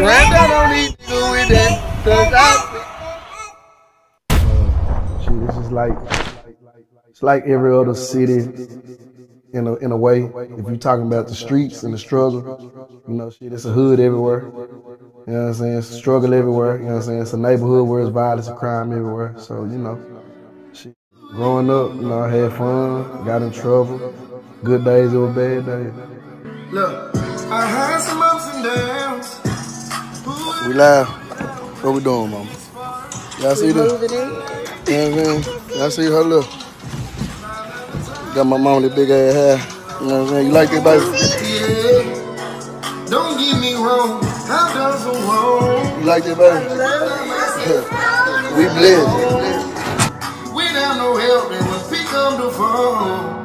Balenciaga. Most we ran down on these with that. Cause I uh, Shit, this is like it's like every other city in a in a way. If you're talking about the streets and the struggle, you know, shit, it's a hood everywhere. You know what I'm saying? It's a struggle everywhere. You know what I'm saying? It's a neighborhood where it's violence and crime everywhere. So, you know, shit. Growing up, you know, I had fun, got in trouble. Good days over bad days. Look, I had some ups and downs. We live. What we doing, mama? Y'all see this? Moving. You know what I'm saying? Y'all see her look? Got my mama with big ass hair. You know what I'm saying? You like that, baby? Yeah. Don't get me wrong. I've done so wrong. You like that, baby? we blessed. Without no help, they would pick up the phone.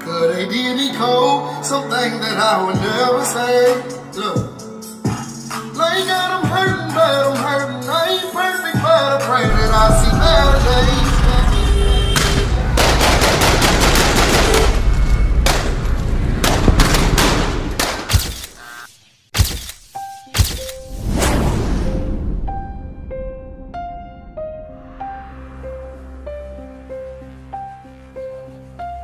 Cause they did me cold, something that I would never say. Look,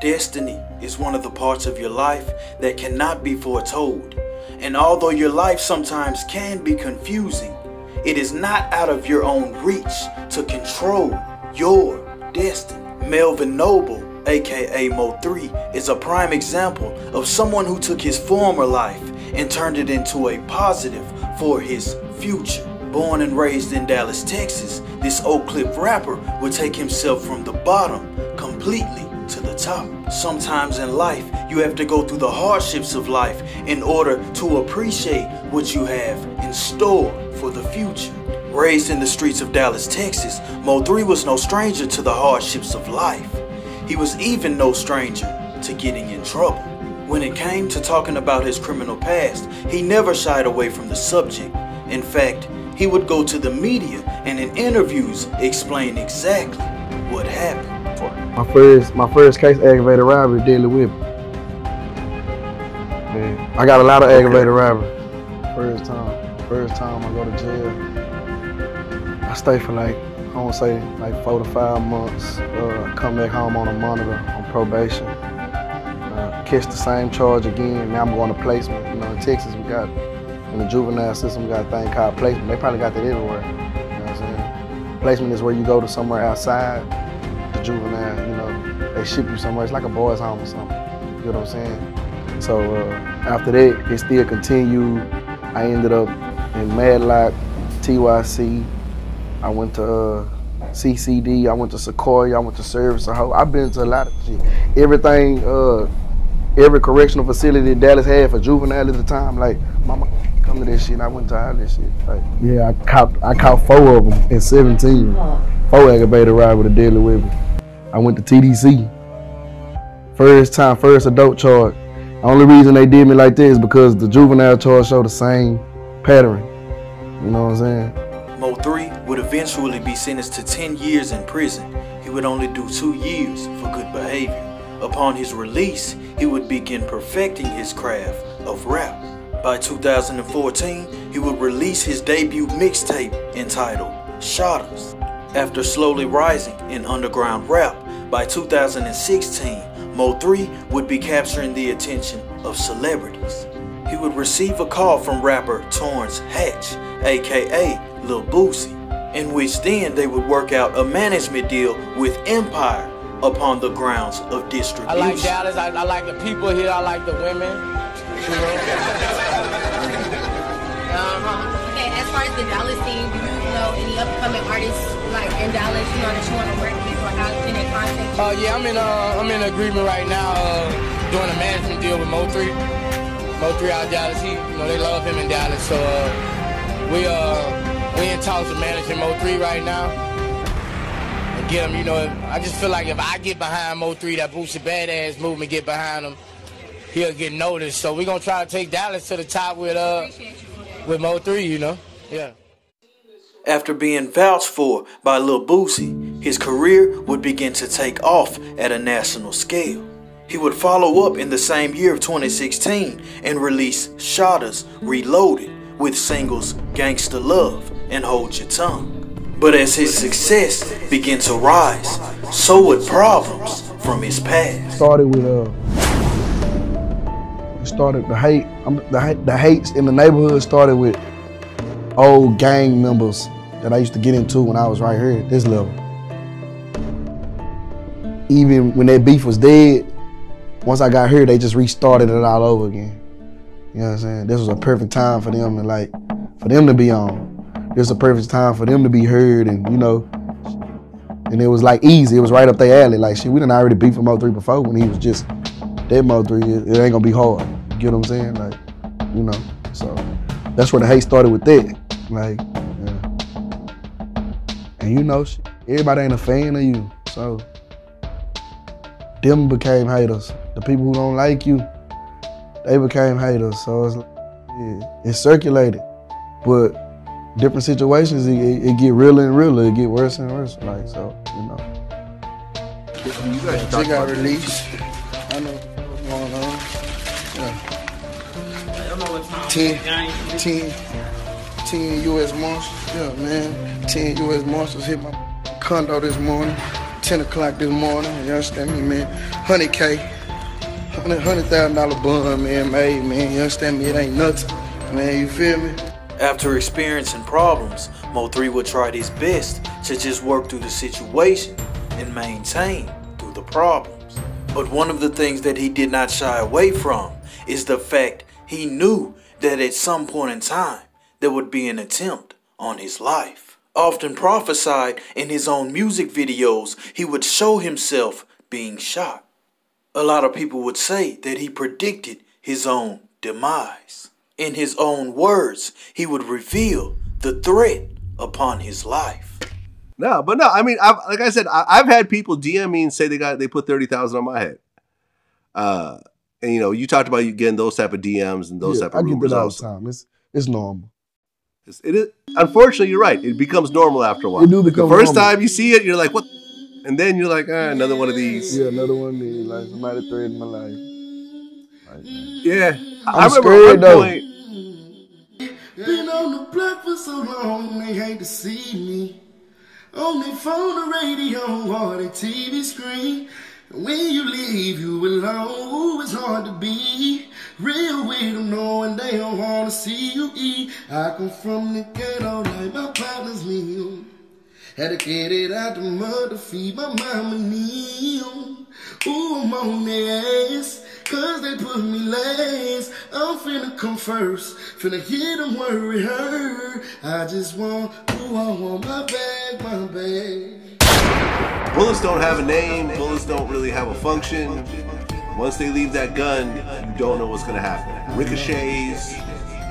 Destiny is one of the parts of your life that cannot be foretold. And although your life sometimes can be confusing, it is not out of your own reach to control your destiny. Melvin Noble, aka Mo3, is a prime example of someone who took his former life and turned it into a positive for his future. Born and raised in Dallas, Texas, this Oak Cliff rapper would take himself from the bottom completely Sometimes in life, you have to go through the hardships of life in order to appreciate what you have in store for the future. Raised in the streets of Dallas, Texas, Mo3 was no stranger to the hardships of life. He was even no stranger to getting in trouble. When it came to talking about his criminal past, he never shied away from the subject. In fact, he would go to the media and in interviews explain exactly what happened. My first, my first case, aggravated robbery, deadly weapon. Yeah. I got a lot of aggravated robbery. First time, first time I go to jail. I stay for like, I want to say like four to five months. Uh, come back home on a monitor on probation. Uh, catch the same charge again. Now I'm going to placement. You know, in Texas we got in the juvenile system we got a thing called placement. They probably got that everywhere. You know what I'm saying? Placement is where you go to somewhere outside the juvenile. You know, they ship you somewhere. It's like a boys' home or something. You know what I'm saying? So uh, after that, it still continued. I ended up in Madlock, TYC. I went to uh, CCD. I went to Sequoia. I went to Service. Of Hope. I've been to a lot of shit. Everything, uh, every correctional facility in Dallas had for juvenile at the time. Like, mama, come to this shit. And I went to all this shit. Like, yeah, I caught, I caught four of them at 17. Four aggravated ride with a deadly weapon. I went to TDC. First time, first adult charge. Only reason they did me like this is because the juvenile charge showed the same pattern. You know what I'm saying? Mo3 would eventually be sentenced to 10 years in prison. He would only do two years for good behavior. Upon his release, he would begin perfecting his craft of rap. By 2014, he would release his debut mixtape entitled Shottaz. After slowly rising in underground rap, by 2016, Mo3 would be capturing the attention of celebrities. He would receive a call from rapper Torrance Hatch, aka Lil Boosie, in which then they would work out a management deal with Empire upon the grounds of distribution. I like Dallas. I, I like the people here. I like the women. Far as the Dallas scene, do you know any upcoming artists like in Dallas, you know, that you want to work with or how can they contact you? Uh, yeah, I'm in uh, I'm in agreement right now, uh, doing a management deal with Mo3. Mo3 out of Dallas. He, you know, they love him in Dallas, so uh, we uh, we in talks with managing Mo3 right now. And get him, you know, I just feel like if I get behind Mo3, that Boosie Badass movement get behind him, he'll get noticed. So we're gonna try to take Dallas to the top with uh with Mo3, you know. Yeah. After being vouched for by Lil Boosie, his career would begin to take off at a national scale. He would follow up in the same year of 2016 and release Shottaz Reloaded with singles Gangsta Love and Hold Your Tongue. But as his success began to rise, so would problems from his past. Started with uh, started the hate. The hate, the hates in the neighborhood started with old gang members that I used to get into when I was right here at this level. Even when that beef was dead, once I got here, they just restarted it all over again. You know what I'm saying? This was a perfect time for them to like, for them to be on. This was a perfect time for them to be heard and, you know, and it was like easy. It was right up their alley. Like shit, we didn't already beef with Mo3 before when he was just that Mo3. It, it ain't gonna be hard. You get what I'm saying? Like, you know. So that's where the hate started with that. Like, yeah. And you know, everybody ain't a fan of you. So them became haters. The people who don't like you, they became haters. So it's yeah, it circulated. But different situations, it, it, it, get realer and realer. It get worse and worse. Like so, you know. You guys They got released. I know what's going on. 10, 10, 10 U.S. Marshals. Yeah, man. 10 U.S. Marshals hit my condo this morning. 10 o'clock this morning. You understand me, man? 100K. $100,000 bond, man, made, man. You understand me? It ain't nothing. Man, you feel me? After experiencing problems, Mo3 would try his best to just work through the situation and maintain through the problems. But one of the things that he did not shy away from is the fact he knew that at some point in time there would be an attempt on his life. Often prophesied in his own music videos, he would show himself being shot. A lot of people would say that he predicted his own demise. In his own words, he would reveal the threat upon his life. No, but no, I mean, I've, like I said, I, have had people DM me and say they got they put thirty thousand on my head. Uh, and you know, you talked about you getting those type of DMs and those yeah, type of I get rumors that all the time. It's it's normal. It's, it is unfortunately you're right. It becomes normal after a while. It do become the first normal. time you see it, you're like, what? And then you're like, ah, another one of these. Yeah, another one of these. Like somebody threatened my life. Like, Yeah, I I'm remember scared, one though. point. Been on the block for so long, they hate to see me. On their phone, the radio, or the TV screen. When you leave, you alone, it's hard to be real with them, knowing they don't wanna see you eat. I come from the ghetto like my partner's meal. Had to get it out the mud to feed my mama meal. Ooh, I'm on their ass, cause they put me last. I'm finna come first, finna hit them worry her. I just want, ooh, I want my bag, my bag. Bullets don't have a name. Bullets don't really have a function. Once they leave that gun, you don't know what's gonna happen. Ricochets,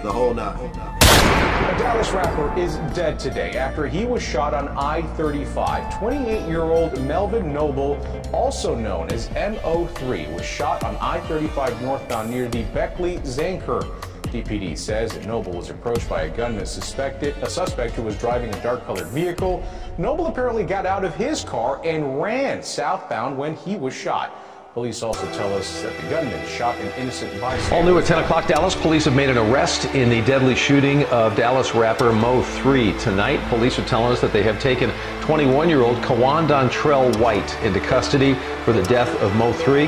the whole nine. A Dallas rapper is dead today after he was shot on I-35. 28-year-old Melvin Noble, also known as MO3, was shot on I-35 northbound near the Beckley Zanker. DPD says that Noble was approached by a gunman suspected, a suspect who was driving a dark-colored vehicle. Noble apparently got out of his car and ran southbound when he was shot. Police also tell us that the gunman shot an innocent bystander. All new at 10 o'clock Dallas. Police have made an arrest in the deadly shooting of Dallas rapper Mo 3. Tonight, police are telling us that they have taken 21 year old Kewon Dontrell White into custody for the death of Mo 3.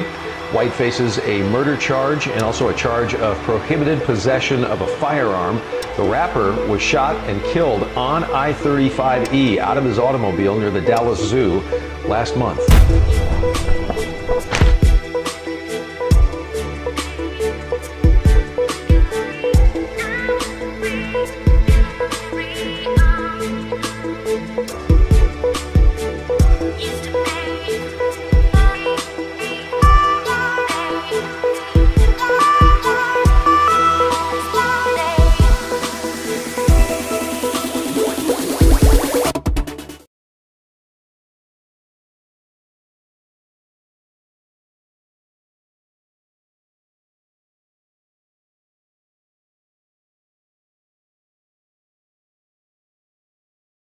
White faces a murder charge and also a charge of prohibited possession of a firearm. The rapper was shot and killed on I 35E out of his automobile near the Dallas Zoo last month.